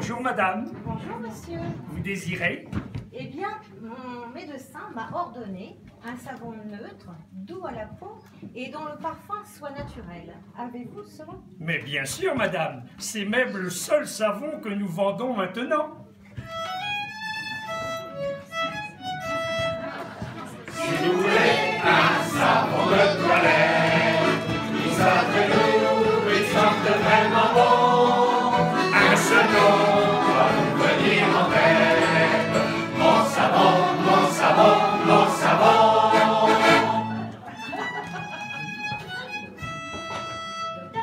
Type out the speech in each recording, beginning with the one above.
Bonjour madame, Bonjour monsieur. vous désirez Eh bien, mon médecin m'a ordonné un savon neutre, doux à la peau et dont le parfum soit naturel. Avez-vous cela Mais bien sûr madame, c'est même le seul savon que nous vendons maintenant. Un seul nom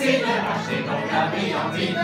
les racines, achetez donc la brillantine.